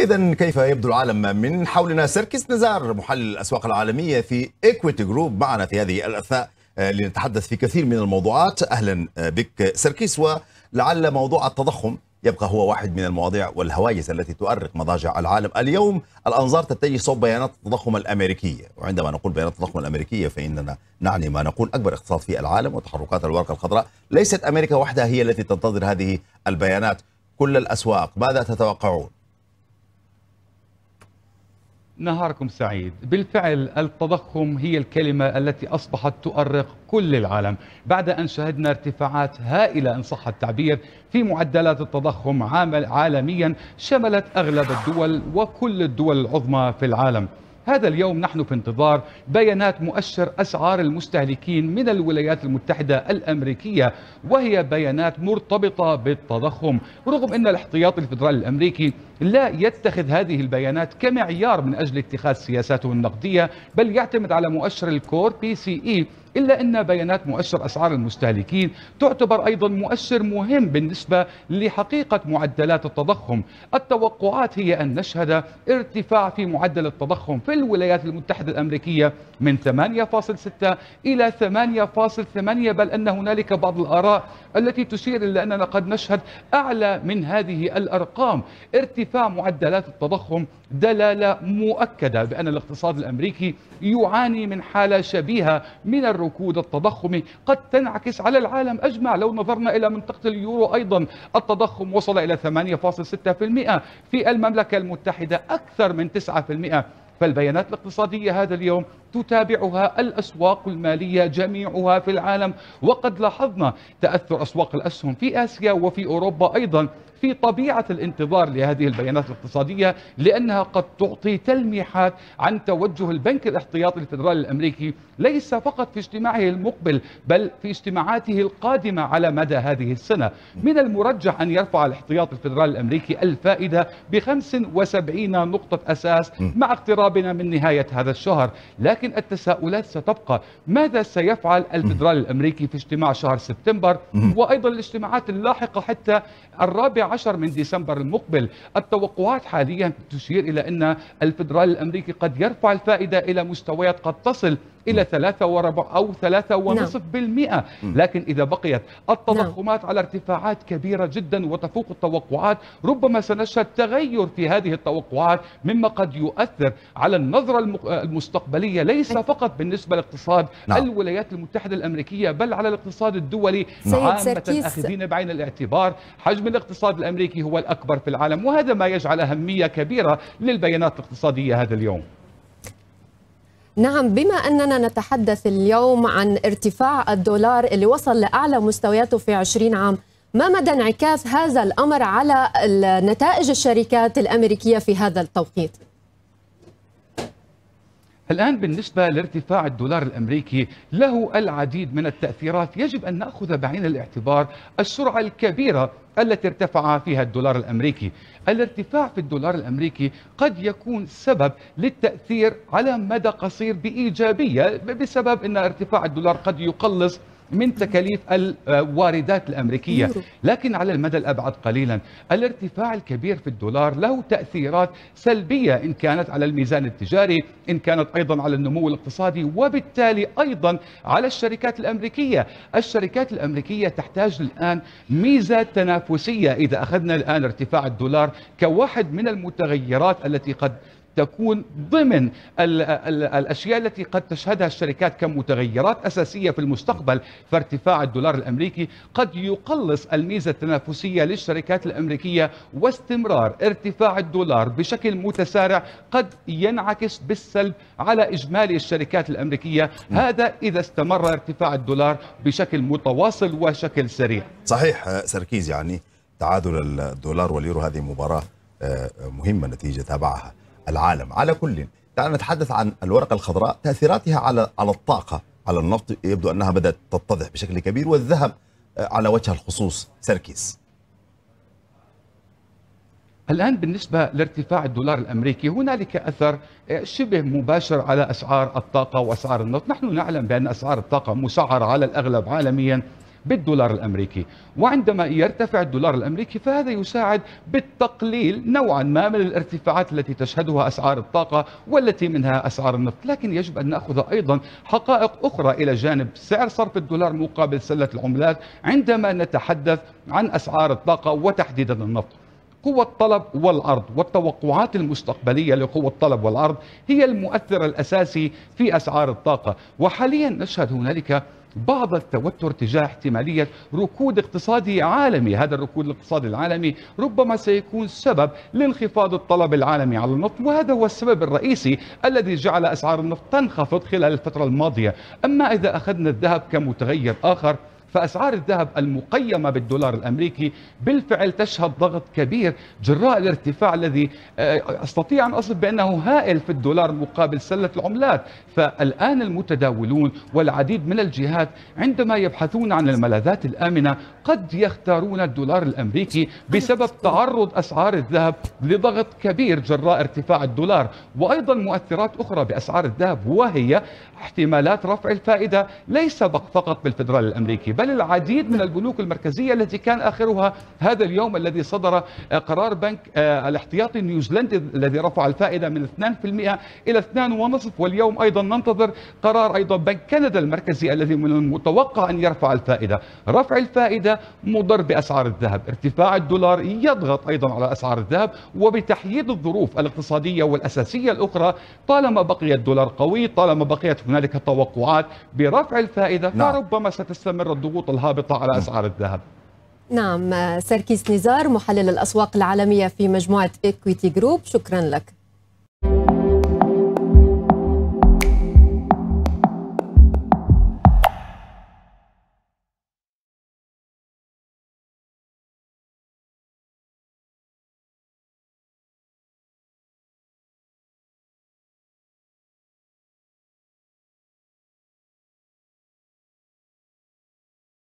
إذا كيف يبدو العالم من حولنا؟ سيركس نزار محلل الأسواق العالمية في Equiti Group معنا في هذه الأثناء آه، لنتحدث في كثير من الموضوعات. أهلا آه، بك سيركس ولعل موضوع التضخم يبقى هو واحد من المواضيع والهواجس التي تؤرق مضاجع العالم. اليوم الأنظار تتجه صوب بيانات التضخم الأمريكية. وعندما نقول بيانات التضخم الأمريكية فإننا نعني ما نقول أكبر اقتصاد في العالم وتحركات الورقة الخضراء. ليست أمريكا وحدها هي التي تنتظر هذه البيانات. كل الأسواق ماذا تتوقعون؟ نهاركم سعيد. بالفعل التضخم هي الكلمة التي أصبحت تؤرق كل العالم. بعد أن شهدنا ارتفاعات هائلة إن صح التعبير في معدلات التضخم عالميا شملت أغلب الدول وكل الدول العظمى في العالم. هذا اليوم نحن في انتظار بيانات مؤشر أسعار المستهلكين من الولايات المتحدة الأمريكية وهي بيانات مرتبطة بالتضخم. رغم أن الاحتياطي الفدرالي الأمريكي لا يتخذ هذه البيانات كمعيار من أجل اتخاذ سياساته النقدية بل يعتمد على مؤشر ال Core PCE إلا أن بيانات مؤشر أسعار المستهلكين تعتبر أيضا مؤشر مهم بالنسبة لحقيقة معدلات التضخم. التوقعات هي أن نشهد ارتفاع في معدل التضخم في الولايات المتحدة الأمريكية من 8.6 إلى 8.8 بل أن هنالك بعض الآراء التي تشير إلى أننا قد نشهد أعلى من هذه الأرقام. ارتفاع معدلات التضخم دلالة مؤكدة بأن الاقتصاد الأمريكي يعاني من حالة شبيهة من الركود التضخمي قد تنعكس على العالم أجمع. لو نظرنا إلى منطقة اليورو أيضا التضخم وصل إلى 8.6% في المملكة المتحدة أكثر من 9% فالبيانات الاقتصادية هذا اليوم تتابعها الأسواق المالية جميعها في العالم. وقد لاحظنا تأثر أسواق الأسهم في آسيا وفي أوروبا أيضا في طبيعة الانتظار لهذه البيانات الاقتصادية لأنها قد تعطي تلميحات عن توجه البنك الاحتياطي الفدرالي الأمريكي ليس فقط في اجتماعه المقبل بل في اجتماعاته القادمة على مدى هذه السنة. من المرجح أن يرفع الاحتياطي الفدرالي الأمريكي الفائدة ب 75 نقطة أساس مع اقترابنا من نهاية هذا الشهر. لكن التساؤلات ستبقى. ماذا سيفعل الفدرالي الأمريكي في اجتماع شهر سبتمبر وأيضا الاجتماعات اللاحقة حتى الرابع عشر من ديسمبر المقبل؟ التوقعات حاليا تشير إلى أن الفدرالي الأمريكي قد يرفع الفائدة إلى مستويات قد تصل إلى ثلاثة وربع أو ثلاثة ونصف نعم. بالمئة لكن إذا بقيت التضخمات نعم. على ارتفاعات كبيرة جدا وتفوق التوقعات ربما سنشهد تغير في هذه التوقعات مما قد يؤثر على النظرة المستقبلية ليس فقط بالنسبة لاقتصاد نعم. الولايات المتحدة الأمريكية بل على الاقتصاد الدولي عامة أخذين بعين الاعتبار حجم الاقتصاد الأمريكي هو الأكبر في العالم وهذا ما يجعل أهمية كبيرة للبيانات الاقتصادية هذا اليوم نعم بما أننا نتحدث اليوم عن ارتفاع الدولار اللي وصل لأعلى مستوياته في 20 عام ما مدى انعكاس هذا الأمر على نتائج الشركات الأمريكية في هذا التوقيت؟ الآن بالنسبة لارتفاع الدولار الأمريكي له العديد من التأثيرات. يجب أن نأخذ بعين الاعتبار السرعة الكبيرة التي ارتفع فيها الدولار الأمريكي، الارتفاع في الدولار الأمريكي قد يكون سبب للتأثير على مدى قصير بإيجابية بسبب إن ارتفاع الدولار قد يقلص من تكاليف الواردات الأمريكية، لكن على المدى الأبعد قليلا الارتفاع الكبير في الدولار له تأثيرات سلبية إن كانت على الميزان التجاري، إن كانت أيضا على النمو الاقتصادي وبالتالي أيضا على الشركات الأمريكية، الشركات الأمريكية تحتاج الآن ميزة تنافسية. إذا أخذنا الآن ارتفاع الدولار كواحد من المتغيرات التي قد تكون ضمن ال ال الأشياء التي قد تشهدها الشركات كمتغيرات أساسية في المستقبل فارتفاع الدولار الأمريكي قد يقلص الميزة التنافسية للشركات الأمريكية واستمرار ارتفاع الدولار بشكل متسارع قد ينعكس بالسلب على إجمالي الشركات الأمريكية. هذا إذا استمر ارتفاع الدولار بشكل متواصل وشكل سريع. صحيح سركيز يعني تعادل الدولار واليورو هذه مباراة آه، مهمة نتيجة تابعها. العالم. على كل تعال نتحدث عن الورقة الخضراء تأثيراتها على على الطاقة على النفط. يبدو أنها بدأت تتضح بشكل كبير والذهب آه، على وجه الخصوص. سركيس الآن بالنسبة لارتفاع الدولار الأمريكي هنالك أثر آه، شبه مباشر على أسعار الطاقة وأسعار النفط. نحن نعلم بأن أسعار الطاقة مسعرة على الأغلب عالميا. بالدولار الأمريكي. وعندما يرتفع الدولار الأمريكي فهذا يساعد بالتقليل نوعا ما من الارتفاعات التي تشهدها أسعار الطاقة والتي منها أسعار النفط. لكن يجب أن نأخذ أيضا حقائق أخرى إلى جانب سعر صرف الدولار مقابل سلة العملات عندما نتحدث عن أسعار الطاقة وتحديدا النفط. قوة الطلب والعرض والتوقعات المستقبلية لقوة الطلب والعرض هي المؤثر الأساسي في أسعار الطاقة. وحاليا نشهد هنالك بعض التوتر تجاه احتمالية ركود اقتصادي عالمي. هذا الركود الاقتصادي العالمي ربما سيكون سبب لانخفاض الطلب العالمي على النفط وهذا هو السبب الرئيسي الذي جعل أسعار النفط تنخفض خلال الفترة الماضية. أما إذا أخذنا الذهب كمتغير آخر فأسعار الذهب المقيمة بالدولار الأمريكي بالفعل تشهد ضغط كبير جراء الارتفاع الذي آه، أستطيع أن أصف بأنه هائل في الدولار مقابل سلة العملات. فالآن المتداولون والعديد من الجهات عندما يبحثون عن الملاذات الآمنة قد يختارون الدولار الأمريكي بسبب تعرض أسعار الذهب لضغط كبير جراء ارتفاع الدولار. وأيضا مؤثرات أخرى بأسعار الذهب وهي احتمالات رفع الفائدة ليس فقط بالفدرال الأمريكي بل العديد من البنوك المركزية التي كان آخرها هذا اليوم الذي صدر آه، قرار بنك آه، الاحتياطي النيوزيلندي الذي رفع الفائدة من 2% إلى 2.5 واليوم أيضا ننتظر قرار أيضا بنك كندا المركزي الذي من المتوقع أن يرفع الفائدة. رفع الفائدة مضر بأسعار الذهب. ارتفاع الدولار يضغط أيضا على أسعار الذهب وبتحييد الظروف الاقتصادية والأساسية الأخرى. طالما بقي الدولار قوي طالما بقيت هنالك توقعات برفع الفائدة نعم. فربما ستستمر الضغوط الضغوط الهابطة على أسعار الذهب. نعم سركيس نزار محلل الأسواق العالمية في مجموعة إكويتي جروب شكرا لك.